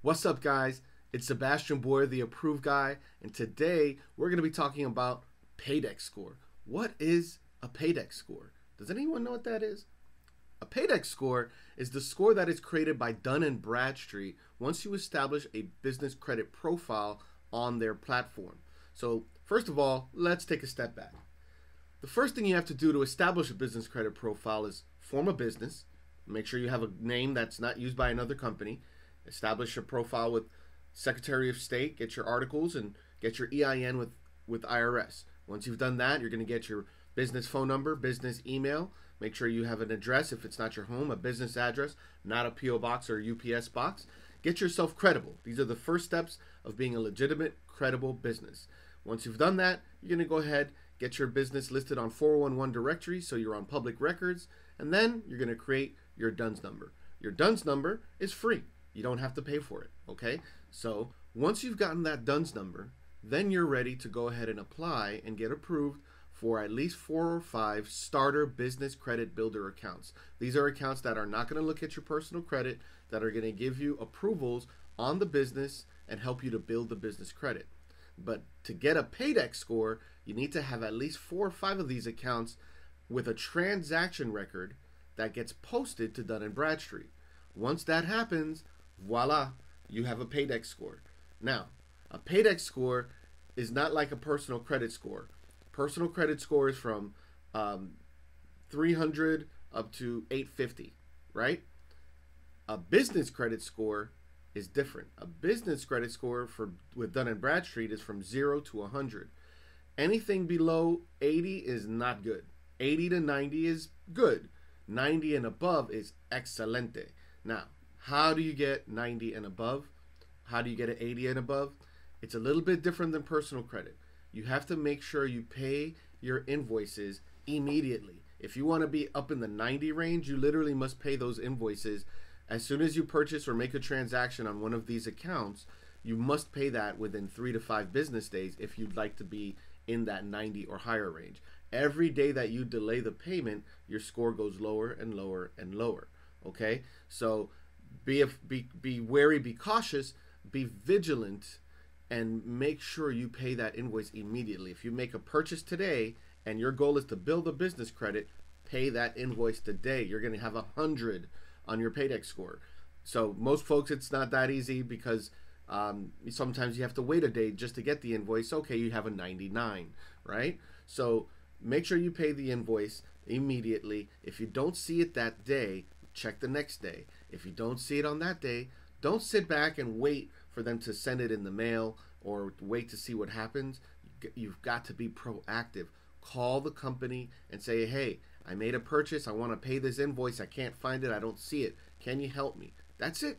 What's up, guys? It's Sebastien Boyer, the approved guy, and today we're going to be talking about Paydex score. What is a Paydex score? Does anyone know what that is? A Paydex score is the score that is created by Dun and Bradstreet once you establish a business credit profile on their platform. So, first of all, let's take a step back. The first thing you have to do to establish a business credit profile is form a business, make sure you have a name that's not used by another company, establish a profile with Secretary of State, get your articles, and get your EIN with, with IRS. Once you've done that, you're going to get your business phone number, business email. Make sure you have an address if it's not your home, a business address, not a P.O. box or UPS box. Get yourself credible. These are the first steps of being a legitimate, credible business. Once you've done that, you're going to go ahead, get your business listed on 411 directory so you're on public records, and then you're going to create your DUNS number. Your DUNS number is free. You don't have to pay for it, okay? So once you've gotten that DUNS number, then you're ready to go ahead and apply and get approved for at least four or five starter business credit builder accounts. These are accounts that are not going to look at your personal credit, that are going to give you approvals on the business and help you to build the business credit. But to get a Paydex score, you need to have at least four or five of these accounts with a transaction record that gets posted to Dun & Bradstreet. Once that happens, voila, you have a Paydex score. Now, a Paydex score is not like a personal credit score. Personal credit score is from um, 300 up to 850, right? A business credit score is different. A business credit score for with Dun and Bradstreet is from 0 to 100. Anything below 80 is not good. 80 to 90 is good. 90 and above is excelente. Now, how do you get 90 and above? How do you get an 80 and above? It's a little bit different than personal credit. You have to make sure you pay your invoices immediately. If you want to be up in the 90 range, you literally must pay those invoices as soon as you purchase or make a transaction on one of these accounts. You must pay that within three to five business days if you'd like to be in that 90 or higher range. Every day that you delay the payment, your score goes lower and lower and lower. Okay, so be be be wary, be cautious, be vigilant, and make sure you pay that invoice immediately. If you make a purchase today and your goal is to build a business credit, pay that invoice today. You're going to have a hundred on your Paydex score. So most folks, it's not that easy because um, sometimes you have to wait a day just to get the invoice. Okay, you have a 99, right? So make sure you pay the invoice immediately. If you don't see it that day, check the next day. If you don't see it on that day, don't sit back and wait for them to send it in the mail or wait to see what happens. You've got to be proactive. Call the company and say, hey, I made a purchase. I want to pay this invoice. I can't find it. I don't see it. Can you help me? That's it.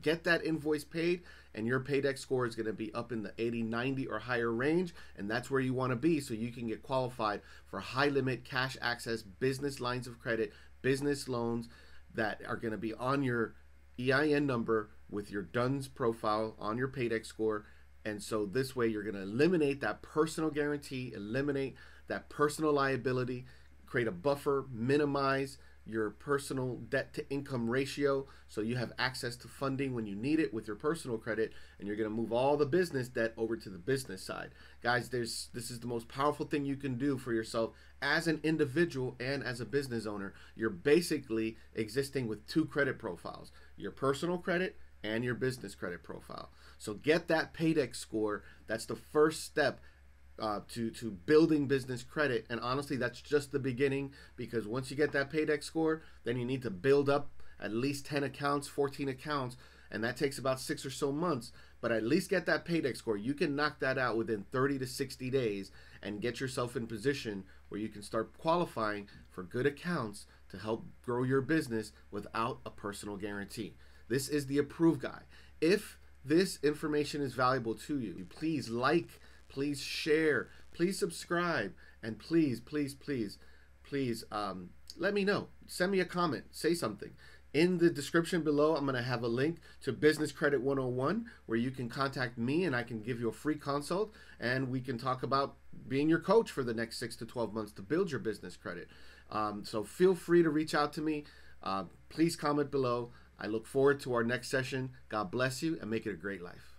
Get that invoice paid, and your Paydex score is going to be up in the 80, 90, or higher range. And that's where you want to be so you can get qualified for high limit cash access business lines of credit, business loans that are going to be on your EIN number with your DUNS profile on your Paydex score. And so this way you're going to eliminate that personal guarantee, eliminate that personal liability, create a buffer, minimize your personal debt to income ratio. So you have access to funding when you need it with your personal credit and you're going to move all the business debt over to the business side. Guys there's this is the most powerful thing you can do for yourself as an individual and as a business owner. You're basically existing with two credit profiles your personal credit and your business credit profile. So get that paydex score. That's the first step uh, to to building business credit. And honestly, that's just the beginning because once you get that Paydex score, then you need to build up at least 10 accounts, 14 accounts, and that takes about six or so months. But at least get that Paydex score. You can knock that out within 30 to 60 days and get yourself in position where you can start qualifying for good accounts to help grow your business without a personal guarantee. This is the approved guy. If this information is valuable to you, please like Please share. Please subscribe. And please, please, please, please um, let me know. Send me a comment. Say something. In the description below, I'm going to have a link to Business Credit 101 where you can contact me and I can give you a free consult and we can talk about being your coach for the next 6 to 12 months to build your business credit. Um, so feel free to reach out to me. Uh, please comment below. I look forward to our next session. God bless you and make it a great life.